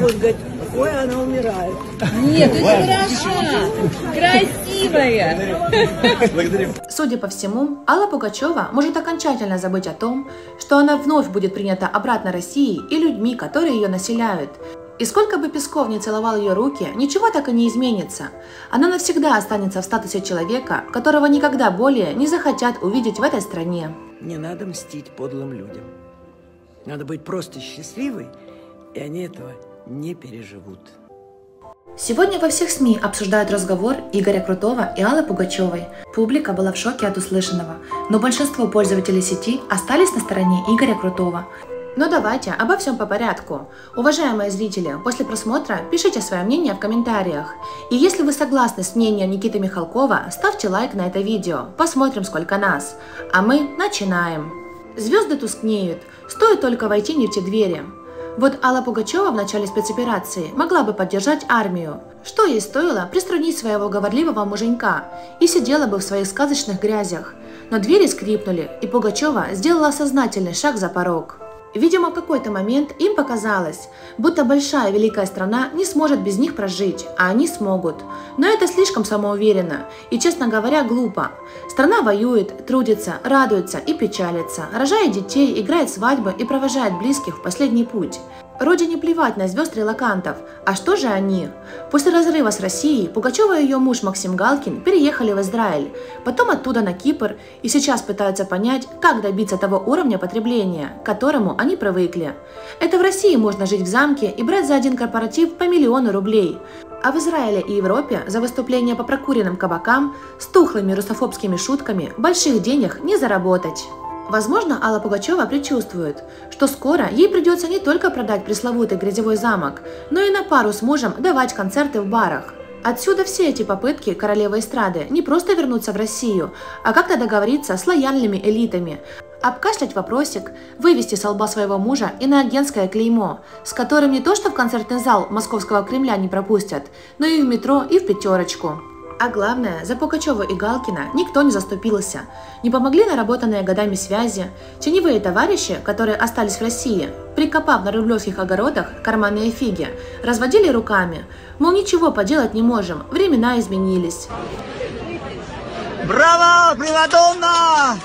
будет говорить, ой, она умирает. Нет, ты хороша, красивая. Судя по всему, Алла Пугачева может окончательно забыть о том, что она вновь будет принята обратно Россией и людьми, которые ее населяют. И сколько бы Песков не целовал ее руки, ничего так и не изменится. Она навсегда останется в статусе человека, которого никогда более не захотят увидеть в этой стране. Не надо мстить подлым людям. Надо быть просто счастливой, и они этого не переживут. Сегодня во всех СМИ обсуждают разговор Игоря Крутого и Аллы Пугачевой. Публика была в шоке от услышанного, но большинство пользователей сети остались на стороне Игоря Крутого. Но давайте обо всем по порядку. Уважаемые зрители, после просмотра пишите свое мнение в комментариях. И если вы согласны с мнением Никиты Михалкова, ставьте лайк на это видео. Посмотрим, сколько нас. А мы начинаем. Звезды тускнеют. Стоит только войти не в те двери. Вот Алла Пугачева в начале спецоперации могла бы поддержать армию. Что ей стоило приструнить своего говорливого муженька и сидела бы в своих сказочных грязях. Но двери скрипнули, и Пугачева сделала сознательный шаг за порог. Видимо, в какой-то момент им показалось, будто большая великая страна не сможет без них прожить, а они смогут. Но это слишком самоуверенно и, честно говоря, глупо. Страна воюет, трудится, радуется и печалится, рожает детей, играет свадьбы и провожает близких в последний путь. Родине плевать на звезд релакантов. А что же они? После разрыва с Россией Пугачева и ее муж Максим Галкин переехали в Израиль, потом оттуда на Кипр и сейчас пытаются понять, как добиться того уровня потребления, к которому они привыкли. Это в России можно жить в замке и брать за один корпоратив по миллиону рублей. А в Израиле и Европе за выступления по прокуренным кабакам с тухлыми русофобскими шутками больших денег не заработать. Возможно, Алла Пугачева предчувствует, что скоро ей придется не только продать пресловутый грязевой замок, но и на пару с мужем давать концерты в барах. Отсюда все эти попытки королевы эстрады не просто вернуться в Россию, а как-то договориться с лояльными элитами, обкашлять вопросик, вывести с лба своего мужа иноагентское клеймо, с которым не то что в концертный зал Московского Кремля не пропустят, но и в метро, и в пятерочку. А главное, за Пугачева и Галкина никто не заступился. Не помогли наработанные годами связи. Теневые товарищи, которые остались в России, прикопав на рублевских огородах карманные фиги, разводили руками. Мол, ничего поделать не можем, времена изменились. Браво, Примадонна!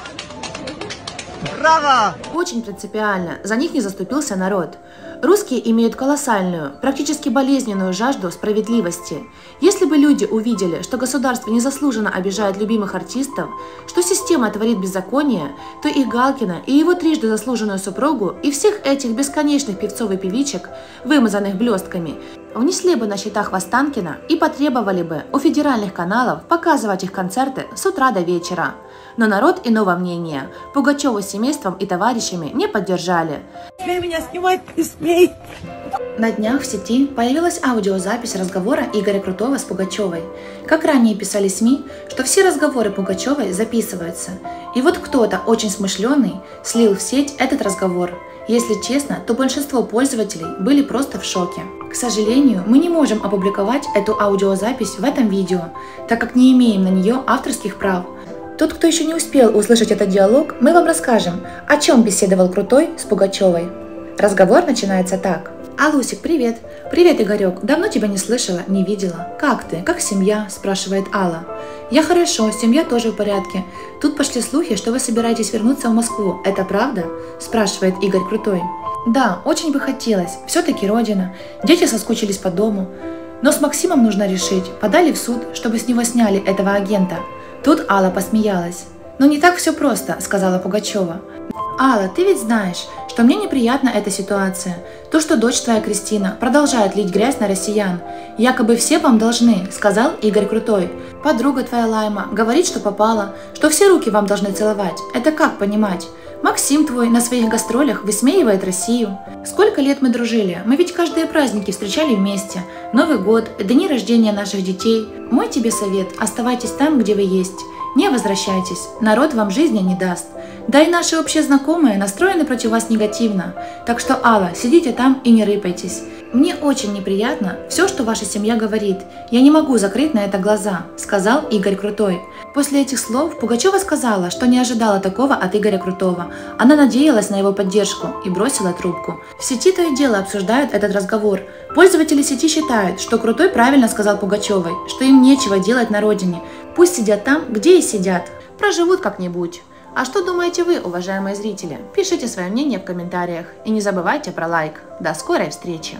Браво! Очень принципиально, за них не заступился народ. Русские имеют колоссальную, практически болезненную жажду справедливости. Если бы люди увидели, что государство незаслуженно обижает любимых артистов, что система творит беззаконие, то и Галкина, и его трижды заслуженную супругу, и всех этих бесконечных певцов и певичек, вымазанных блестками, внесли бы на счетах Востанкина и потребовали бы у федеральных каналов показывать их концерты с утра до вечера. Но народ иного мнения. Пугачеву с семейством и товарищами не поддержали. Смей меня снимать, не смей. На днях в сети появилась аудиозапись разговора Игоря Крутого с Пугачевой. Как ранее писали СМИ, что все разговоры Пугачевой записываются. И вот кто-то очень смышленый слил в сеть этот разговор. Если честно, то большинство пользователей были просто в шоке. К сожалению, мы не можем опубликовать эту аудиозапись в этом видео, так как не имеем на нее авторских прав. Тот, кто еще не успел услышать этот диалог, мы вам расскажем, о чем беседовал Крутой с Пугачевой. Разговор начинается так. «Алусик, привет!» «Привет, Игорек! Давно тебя не слышала, не видела. Как ты? Как семья?» – спрашивает Алла. «Я хорошо, семья тоже в порядке. Тут пошли слухи, что вы собираетесь вернуться в Москву. Это правда?» – спрашивает Игорь Крутой. «Да, очень бы хотелось. Все-таки родина. Дети соскучились по дому. Но с Максимом нужно решить, подали в суд, чтобы с него сняли этого агента. Тут Алла посмеялась. «Но не так все просто», – сказала Пугачева. «Алла, ты ведь знаешь, что мне неприятна эта ситуация. То, что дочь твоя Кристина продолжает лить грязь на россиян. Якобы все вам должны», – сказал Игорь Крутой. «Подруга твоя Лайма говорит, что попала, что все руки вам должны целовать. Это как понимать?» Максим твой на своих гастролях высмеивает Россию. Сколько лет мы дружили, мы ведь каждые праздники встречали вместе. Новый год, дни рождения наших детей. Мой тебе совет – оставайтесь там, где вы есть. Не возвращайтесь, народ вам жизни не даст. Да и наши общие знакомые настроены против вас негативно. Так что, Алла, сидите там и не рыпайтесь. Мне очень неприятно все, что ваша семья говорит. Я не могу закрыть на это глаза, сказал Игорь Крутой. После этих слов Пугачева сказала, что не ожидала такого от Игоря Крутого. Она надеялась на его поддержку и бросила трубку. В сети то и дело обсуждают этот разговор. Пользователи сети считают, что Крутой правильно сказал Пугачевой, что им нечего делать на родине. Пусть сидят там, где и сидят. Проживут как-нибудь. А что думаете вы, уважаемые зрители? Пишите свое мнение в комментариях и не забывайте про лайк. До скорой встречи!